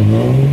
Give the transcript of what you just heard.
Mm-hmm.